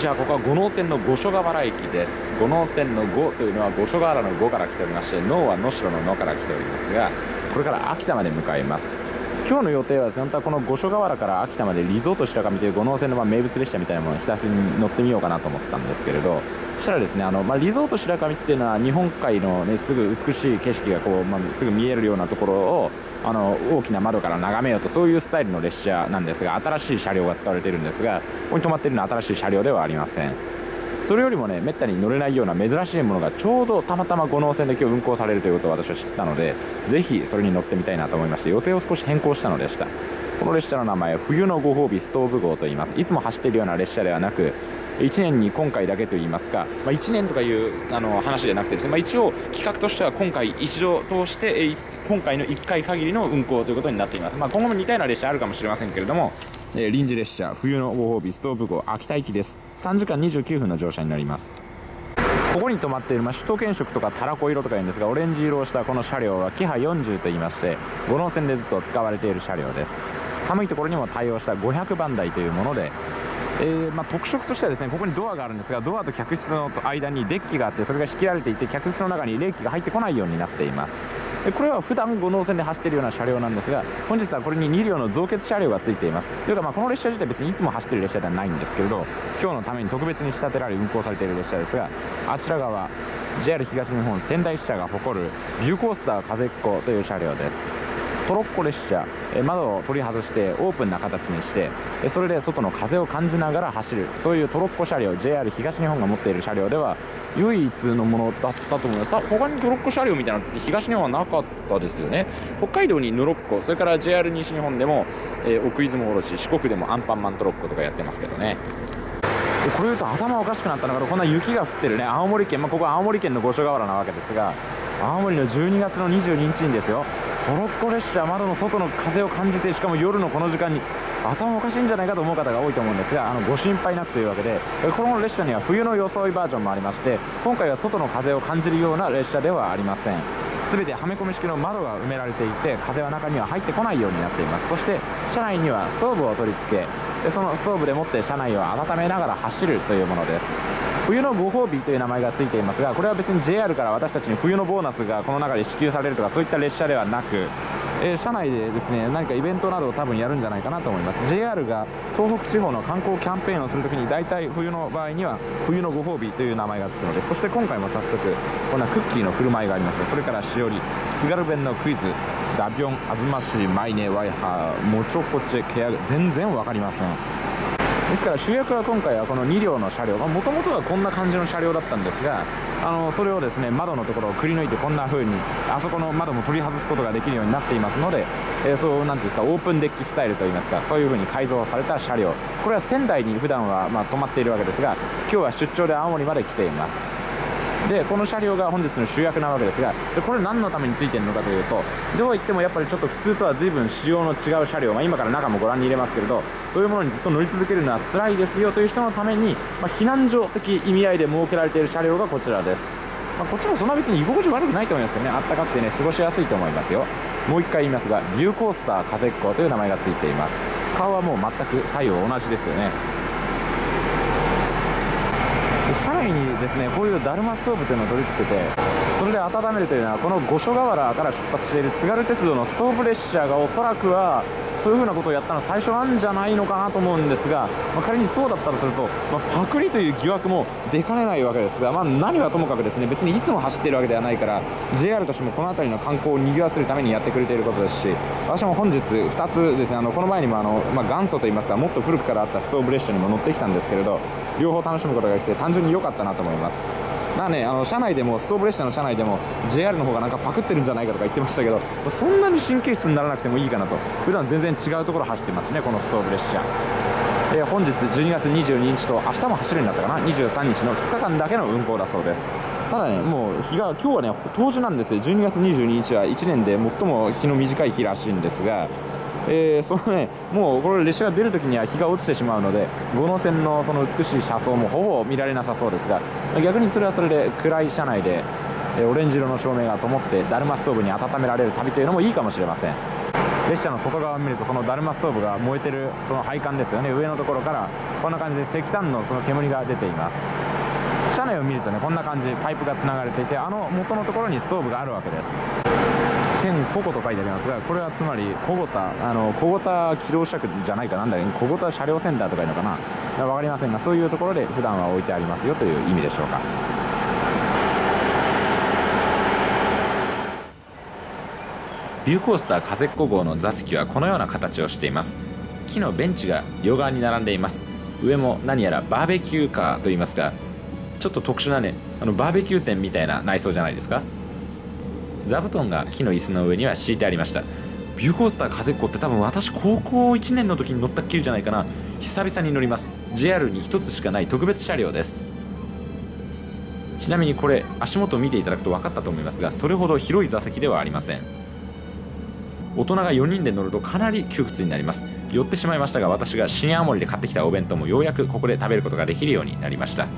にちは。ここは五能線の五所川原駅です。五能線の五というのは五所川原の五から来ておりまして能は能代の能から来ておりますがこれから秋田まで向かいます。今日の予定は本当はこの五所川原から秋田までリゾート白神という五能線のま名物列車みたいなものを久しぶりに乗ってみようかなと思ったんですけれどそしたらですねあの、まあ、リゾート白神っていうのは日本海の、ね、すぐ美しい景色がこう、まあ、すぐ見えるようなところをあの大きな窓から眺めようとそういうスタイルの列車なんですが新しい車両が使われているんですがここに止まっているのは新しい車両ではありません。それよりもねめったに乗れないような珍しいものがちょうどたまたま五能線で今日運行されるということを私は知ったのでぜひそれに乗ってみたいなと思いまして予定を少し変更したのでしたこの列車の名前は冬のご褒美ストーブ号と言います。いつも走っているような列車ではなく1年に今回だけといいますか、まあ、1年とかいうあの話じゃなくてですね、まあ、一応企画としては今回一度通して今回の1回限りの運行ということになっています、まあ、今後も似たような列車あるかもしれませんけれども、えー、臨時列車冬のご褒美ストーブ号秋田行きです。3時間29分の乗車になります。ここに止まっている、まあ、首都圏色とかたらこ色とか言うんですがオレンジ色をしたこの車両はキハ40と言いまして五能線でずっと使われている車両です。寒いところにも対応した500番台というものでえー、まあ、特色としてはですねここにドアがあるんですがドアと客室の間にデッキがあってそれが仕切られていて客室の中に冷気が入ってこないようになっています。これは普段五能線で走っているような車両なんですが本日はこれに2両の増結車両がついています。というかまあこの列車自体別にいつも走っている列車ではないんですけれど今日のために特別に仕立てられ運行されている列車ですがあちら側 JR 東日本仙台支社が誇るビューコースター風っ子という車両です。トロッコ列車窓を取り外してオープンな形にしてそれで外の風を感じながら走る。そういうトロッコ車両 JR 東日本が持っている車両では唯一のものだったと思います。他にトロッコ車両みたいなのって東日本はなかったですよね。北海道にヌロッコそれから JR 西日本でも、えー、奥出雲おろし四国でもアンパンマントロッコとかやってますけどね。これ言うと頭おかしくなったのがこんな雪が降ってるね。青森県、まあ、ここは青森県の五所川原なわけですが青森の12月の22日にですよトロッコ列車窓の外の風を感じてしかも夜のこの時間に頭おかしいんじゃないかと思う方が多いと思うんですがあのご心配なくというわけでこの列車には冬の装いバージョンもありまして今回は外の風を感じるような列車ではありません。全てはめ込み式の窓が埋められていて風は中には入ってこないようになっています。そして車内にはストーブを取り付けでそのストーブでもって車内を温めながら走るというものです。冬のご褒美という名前が付いていますがこれは別に JR から私たちに冬のボーナスがこの中で支給されるとかそういった列車ではなくえー、車内でですね何かイベントなどを多分やるんじゃないかなと思います。JR が東北地方の観光キャンペーンをするときに大体冬の場合には冬のご褒美という名前が付くのでそして今回も早速こんなクッキーの振る舞いがありましてそれからしおり津軽弁のクイズダビョンあずましマイネワイハーもちょこちェケア全然分かりません。ですから主役は今回はこの2両の車両。もともとはこんな感じの車両だったんですがあのそれをですね窓のところをくり抜いてこんな風にあそこの窓も取り外すことができるようになっていますので、えー、そうなんですかオープンデッキスタイルといいますかそういう風に改造された車両。これは仙台に普段はまあ止まっているわけですが今日は出張で青森まで来ています。でこの車両が本日の主役なわけですがでこれ何のためについてるのかというとどういってもやっぱりちょっと普通とは随分仕様の違う車両、まあ、今から中もご覧に入れますけれどそういうものにずっと乗り続けるのは辛いですよという人のために、まあ、避難所的意味合いで設けられている車両がこちらです、まあ、こっちもそんな別に居心地悪くないと思いますけどねあったかくてね過ごしやすいと思いますよ。もう一回言いますがビューコースター風っ子という名前がついています。顔はもう全く左右同じですよね。車内にですねこういうだるまストーブというのを取り付けてそれで温めるというのはこの五所川原から出発している津軽鉄道のストーブ列車がおそらくはそういうふうなことをやったのは最初なんじゃないのかなと思うんですが、まあ、仮にそうだったとすると、まあ、パクリという疑惑も出かねないわけですが、まあ、何はともかくですね別にいつも走っているわけではないから JR としてもこの辺りの観光を賑わせるためにやってくれていることですし私も本日2つですねあのこの前にもあの、ま元祖といいますかもっと古くからあったストーブ列車にも乗ってきたんですけれど両方楽しむことができて単純に良かったなと思います。だねあの車内でもストーブ列車の車内でも JR の方がなんかパクってるんじゃないかとか言ってましたけどそんなに神経質にならなくてもいいかなと。普段全然違うところ走ってますねこのストーブ列車。え本日12月22日と明日も走るんだったかな？23日の2日間だけの運行だそうです。ただねもう日が今日はね冬至なんですよ。12月22日は1年で最も日の短い日らしいんですがえー、そのね、もうこれ列車が出るときには日が落ちてしまうので五能線のその美しい車窓もほぼ見られなさそうですが逆にそれはそれで暗い車内で、えー、オレンジ色の照明が灯ってだるまストーブに温められる旅というのもいいかもしれません。列車の外側を見るとそのダルマストーブが燃えてるその配管ですよね。上のところからこんな感じで石炭のその煙が出ています。車内を見るとねこんな感じパイプがつながれていてあの元のところにストーブがあるわけです1000ココと書いてありますがこれはつまり小ゴタあの小ゴタ機動車区じゃないかなんだけど小ゴタ車両センターとかいうのかな分かりませんがそういうところで普段は置いてありますよという意味でしょうかビューコースター風っ子号の座席はこのような形をしています木のベンチが両側に並んでいます上も何やらバーベキューカーといいますかちょっと特殊なねあのバーベキュー店みたいな内装じゃないですか？座布団が木の椅子の上には敷いてありました。ビューコースター風っ子って多分私高校1年の時に乗ったっきりじゃないかな。久々に乗ります。JR に1つしかない特別車両です。ちなみにこれ足元を見ていただくと分かったと思いますがそれほど広い座席ではありません。大人が4人で乗るとかなり窮屈になります。寄ってしまいましたが私が新青森で買ってきたお弁当もようやくここで食べることができるようになりました。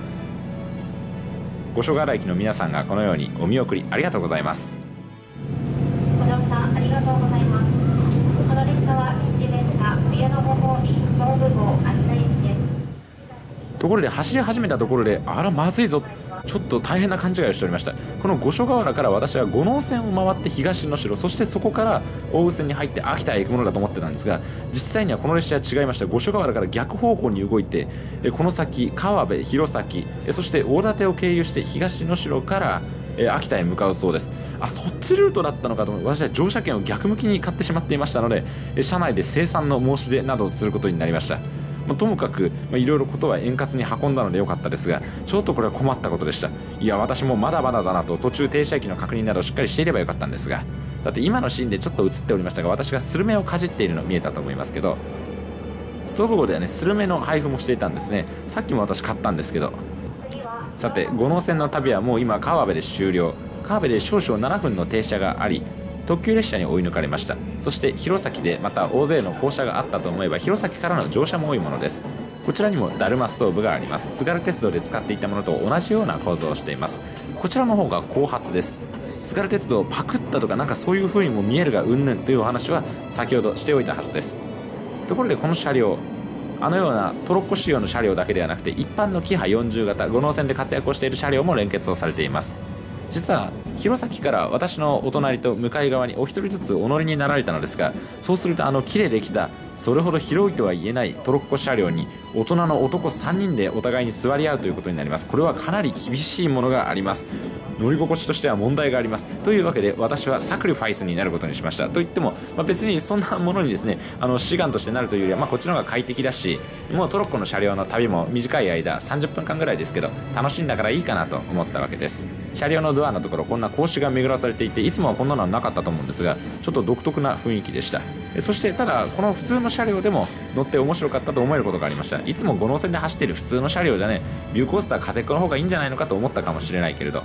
五所川原駅の皆さんがこのようにお見送りありがとうございます。ご乗車ありがとうございます。この列車は臨時列車上野ご褒美東部号秋田行きですところで走り始めたところであらまずいぞちょっと大変な勘違いをしておりました。この五所川原から私は五能線を回って東能代そしてそこから大宇線に入って秋田へ行くものだと思ってたんですが実際にはこの列車は違いました。五所川原から逆方向に動いてこの先川辺弘前そして大館を経由して東能代から秋田へ向かうそうです。あそっちルートだったのかと思私は乗車券を逆向きに買ってしまっていましたので車内で生産の申し出などをすることになりました。まあ、ともかくいろいろことは円滑に運んだので良かったですがちょっとこれは困ったことでした。いや私もまだまだだなと途中停車駅の確認などしっかりしていればよかったんですがだって今のシーンでちょっと映っておりましたが私がスルメをかじっているの見えたと思いますけどストーブ号ではねスルメの配布もしていたんですね。さっきも私買ったんですけど。さて五能線の旅はもう今川辺で終了。川辺で少々7分の停車があり特急列車に追い抜かれました。そして弘前でまた大勢の降車があったと思えば弘前からの乗車も多いものです。こちらにもだるまストーブがあります。津軽鉄道で使っていたものと同じような構造をしています。こちらの方が後発です。津軽鉄道をパクったとかなんかそういう風にも見えるがうんぬんというお話は先ほどしておいたはずです。ところでこの車両あのようなトロッコ仕様の車両だけではなくて一般のキハ40型五能線で活躍をしている車両も連結をされています。実は弘前から私のお隣と向かい側にお一人ずつお乗りになられたのですがそうするとあの木でできたそれほど広いとは言えないトロッコ車両に大人の男3人でお互いに座り合うということになります。これはかなり厳しいものがあります。乗り心地としては問題があります。というわけで私はサクリファイスになることにしました。といっても、まあ、別にそんなものにですねあの志願としてなるというよりは、まあ、こっちの方が快適だしもうトロッコの車両の旅も短い間30分間ぐらいですけど楽しんだからいいかなと思ったわけです。車両のドアのところこんな格子が巡らされていていつもはこんなのはなかったと思うんですがちょっと独特な雰囲気でした。そしてただこの普通の車両でも乗って面白かったと思えることがありました。いつも五能線で走っている普通の車両じゃねビューコースター風っ子の方がいいんじゃないのかと思ったかもしれないけれど。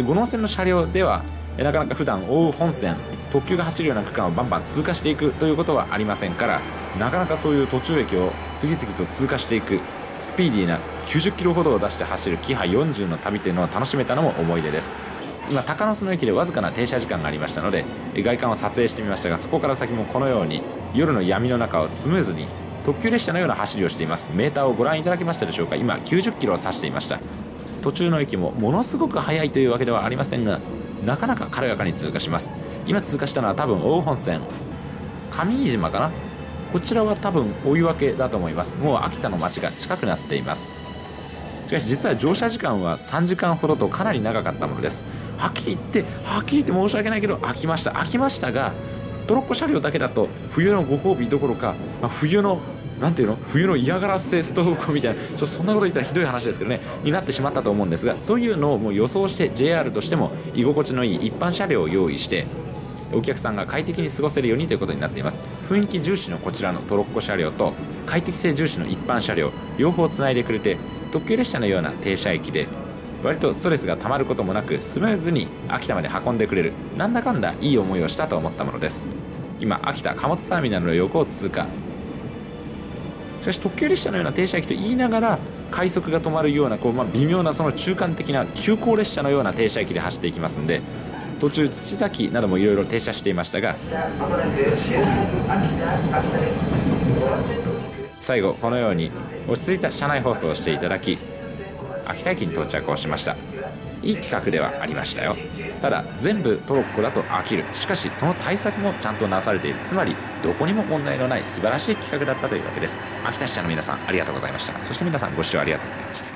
五能線の車両ではなかなか普段大本線特急が走るような区間をバンバン通過していくということはありませんからなかなかそういう途中駅を次々と通過していくスピーディーな90キロほどを出して走るキハ40の旅というのを楽しめたのも思い出です。今鷹ノ巣の駅でわずかな停車時間がありましたので外観を撮影してみましたがそこから先もこのように夜の闇の中をスムーズに特急列車のような走りをしています。メーターをご覧いただけましたでしょうか？今90キロを指していました。途中の駅もものすごく速いというわけではありませんがなかなか軽やかに通過します。今通過したのは多分大本線上飯島かな？こちらは多分追い分けだと思います。もう秋田の街が近くなっています。しかし実は乗車時間は3時間ほどとかなり長かったものです。はっきり言ってはっきり言って申し訳ないけど飽きました。飽きましたがトロッコ車両だけだと冬のご褒美どころか、まあ、冬のなんていうの？冬の嫌がらせストーブみたいなちょそんなこと言ったらひどい話ですけどねになってしまったと思うんですがそういうのをもう予想して JR としても居心地のいい一般車両を用意してお客さんが快適に過ごせるようにということになっています。雰囲気重視のこちらのトロッコ車両と快適性重視の一般車両両方つないでくれて特急列車のような停車駅で割とストレスがたまることもなくスムーズに秋田まで運んでくれるなんだかんだいい思いをしたと思ったものです。今秋田貨物ターミナルの横を通過。しかし特急列車のような停車駅と言いながら快速が止まるようなこう、まあ、微妙なその中間的な急行列車のような停車駅で走っていきますんで途中土崎などもいろいろ停車していましたが最後このように落ち着いた車内放送をしていただき秋田駅に到着をしました。いい企画ではありましたよ。ただ全部トロッコだと飽きる。しかしその対策もちゃんとなされている。つまりどこにも問題のない素晴らしい企画だったというわけです。秋田支社の皆さんありがとうございました。そして皆さんご視聴ありがとうございました。